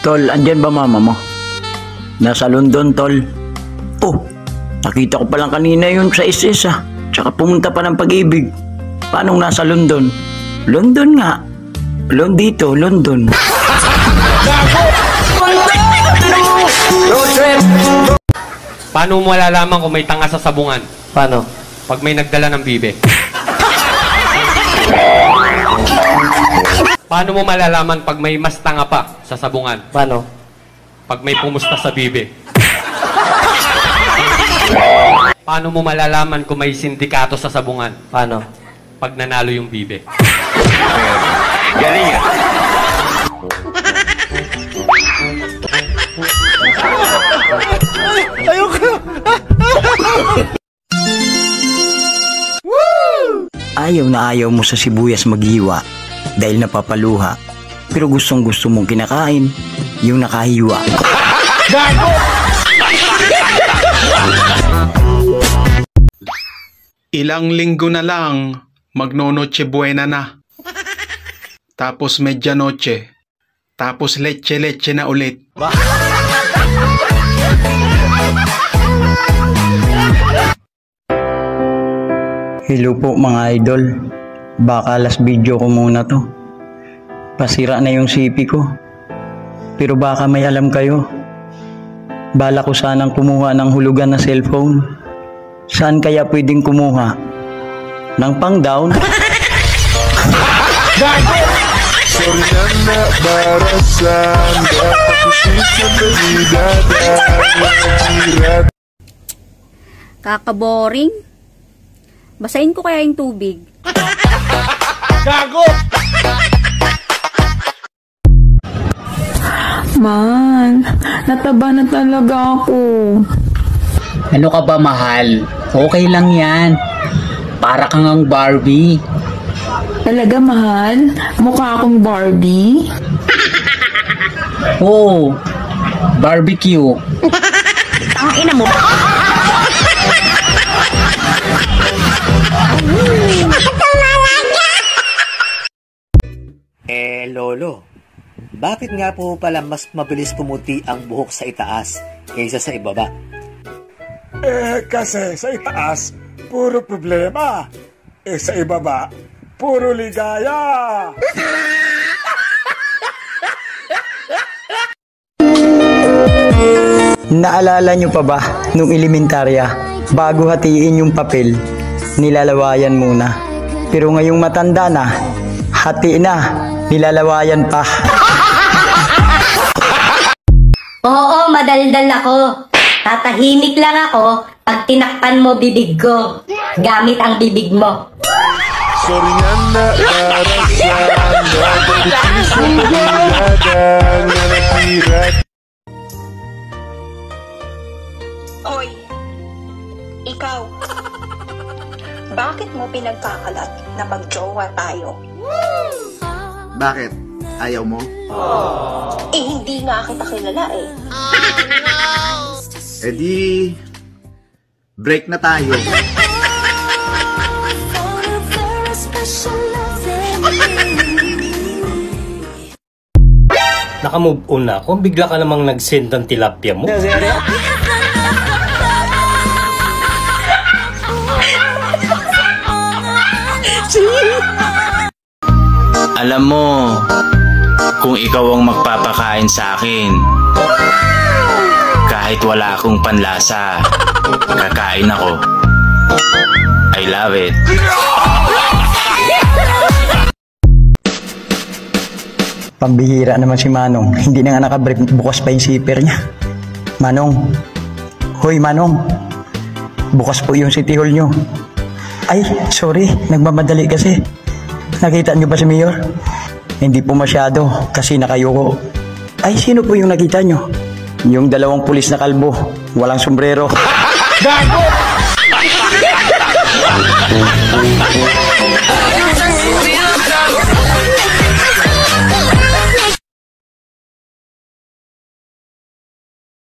Tol, andyan ba mama mo? Nasa London, tol. Oh, nakita ko pa lang kanina yun sa SS ah. Tsaka pumunta pa ng pag-ibig. Paano nasa London? London nga. Lon dito, London. Paano mo malalaman kung may tanga sa sabungan? Paano? Pag may nagdala ng bibe. Paano mo malalaman pag may mas tanga pa sa sabungan? Paano? Pag may pumusta sa bibe. Paano mo malalaman kung may sindikato sa sabungan? Paano? Pag nanalo yung bibe. Ayaw na ayaw mo sa sibuyas maghiwa dahil napapaluha. Pero gustong gusto mong kinakain yung nakahiwa. Ilang linggo na lang, magnonoche buena na. Tapos medianoche. Tapos leche-leche na ulit. Hello po mga idol. Baka last video ko muna to. Pasira na yung CP ko. Pero baka may alam kayo. Bala ko sanang kumuha ng hulugan na cellphone. Saan kaya pwedeng kumuha? Ng pang down? Dapat kusisa pagidada Nagirat Kakaboring. Basahin ko kaya yung tubig. Man, nataba na talaga ako. Ano ka ba mahal? Okay lang yan. Para kang ang Barbie. Talaga mahal? Mukha akong Barbie? Oo. Barbecue. Eh, Lolo, bakit nga po pala mas mabilis pumuti ang buhok sa itaas kaysa sa ibaba? Eh kasi sa itaas Puro problema Eh sa ibaba Puro ligaya Naalala nyo pa ba nung elementarya, bago hatiin yung papel, nilalawayan muna. Pero ngayong matanda na, hati na, nilalawayan pa. Oo, madaldal ako. Tatahimik lang ako pag tinakpan mo bibig ko. Gamit ang bibig mo. Kusisa pagidada Nagirat Hoy, ikaw, bakit mo pinagkakalat na magjowa tayo? Bakit? Ayaw mo? Eh, hindi nga kita kilala eh. Eh di... Break na tayo. Naka-move on na ako. Bigla ka namang nag-send ng tilapia mo. Alam mo, kung ikaw ang magpapakain sa akin, kahit wala akong panlasa, kakain ako. I love it. Pambihira naman si Manong, hindi na nga nakabrief, bukas pa yung zipper niya. Manong, hoy Manong, bukas po yung city hall nyo. Ay, sorry, nagmamadali kasi. Nakita niyo ba si Mayor? Hindi po masyado kasi nakayuko. Ay, sino po yung nakita nyo? Yung dalawang pulis na kalbo, walang sombrero. Gago!